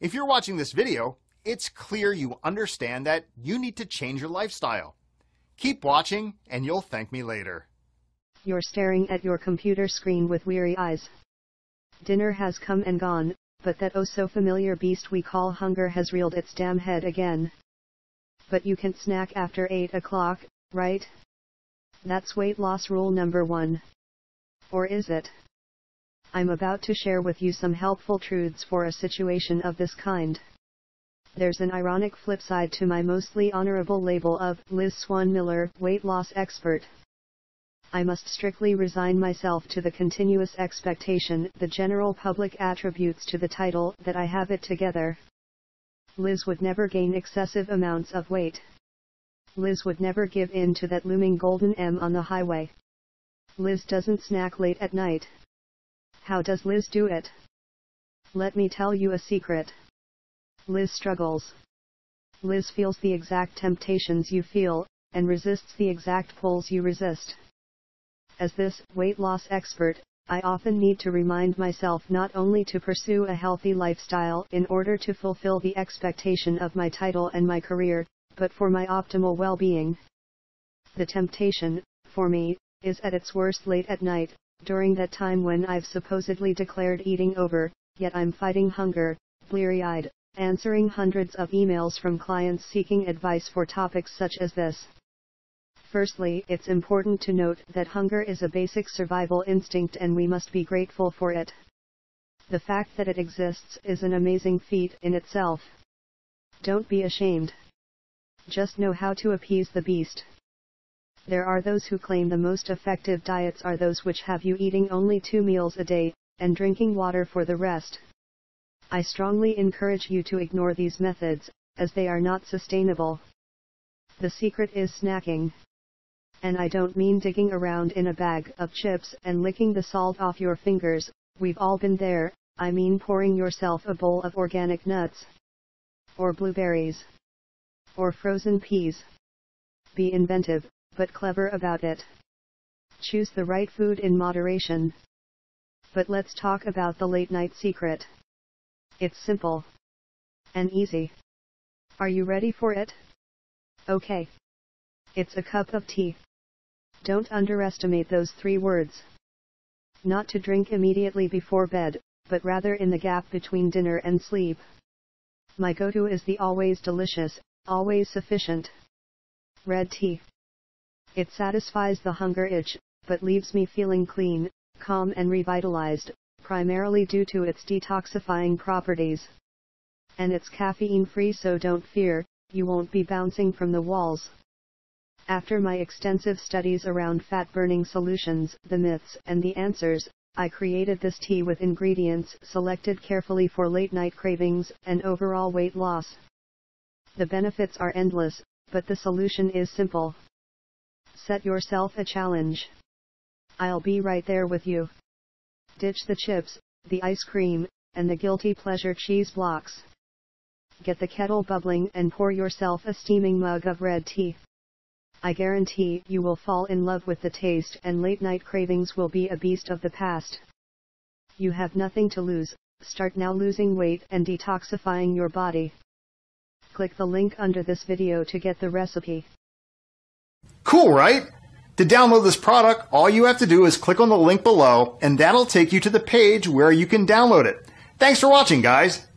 If you're watching this video, it's clear you understand that you need to change your lifestyle. Keep watching and you'll thank me later. You're staring at your computer screen with weary eyes. Dinner has come and gone, but that oh so familiar beast we call hunger has reeled its damn head again. But you can snack after 8 o'clock, right? That's weight loss rule number one. Or is it? I'm about to share with you some helpful truths for a situation of this kind. There's an ironic flip side to my mostly honorable label of Liz Swann Miller, weight loss expert. I must strictly resign myself to the continuous expectation the general public attributes to the title that I have it together. Liz would never gain excessive amounts of weight. Liz would never give in to that looming golden M on the highway. Liz doesn't snack late at night. How does Liz do it? Let me tell you a secret. Liz struggles. Liz feels the exact temptations you feel, and resists the exact pulls you resist. As this weight loss expert, I often need to remind myself not only to pursue a healthy lifestyle in order to fulfill the expectation of my title and my career, but for my optimal well-being. The temptation, for me, is at its worst late at night, during that time when I've supposedly declared eating over, yet I'm fighting hunger, bleary-eyed, answering hundreds of emails from clients seeking advice for topics such as this. Firstly, it's important to note that hunger is a basic survival instinct and we must be grateful for it. The fact that it exists is an amazing feat in itself. Don't be ashamed. Just know how to appease the beast there are those who claim the most effective diets are those which have you eating only two meals a day, and drinking water for the rest. I strongly encourage you to ignore these methods, as they are not sustainable. The secret is snacking. And I don't mean digging around in a bag of chips and licking the salt off your fingers, we've all been there, I mean pouring yourself a bowl of organic nuts. Or blueberries. Or frozen peas. Be inventive, but clever about it. Choose the right food in moderation. But let's talk about the late night secret. It's simple. And easy. Are you ready for it? Okay. It's a cup of tea. Don't underestimate those three words. Not to drink immediately before bed, but rather in the gap between dinner and sleep. My go-to is the always delicious, always sufficient. Red tea. It satisfies the hunger itch, but leaves me feeling clean, calm and revitalized, primarily due to its detoxifying properties. And it's caffeine free so don't fear, you won't be bouncing from the walls. After my extensive studies around fat burning solutions, the myths and the answers, I created this tea with ingredients selected carefully for late night cravings and overall weight loss. The benefits are endless, but the solution is simple. Set yourself a challenge. I'll be right there with you. Ditch the chips, the ice cream, and the guilty pleasure cheese blocks. Get the kettle bubbling and pour yourself a steaming mug of red tea. I guarantee you will fall in love with the taste and late night cravings will be a beast of the past. You have nothing to lose, start now losing weight and detoxifying your body. Click the link under this video to get the recipe. Cool, right? To download this product, all you have to do is click on the link below, and that'll take you to the page where you can download it. Thanks for watching, guys.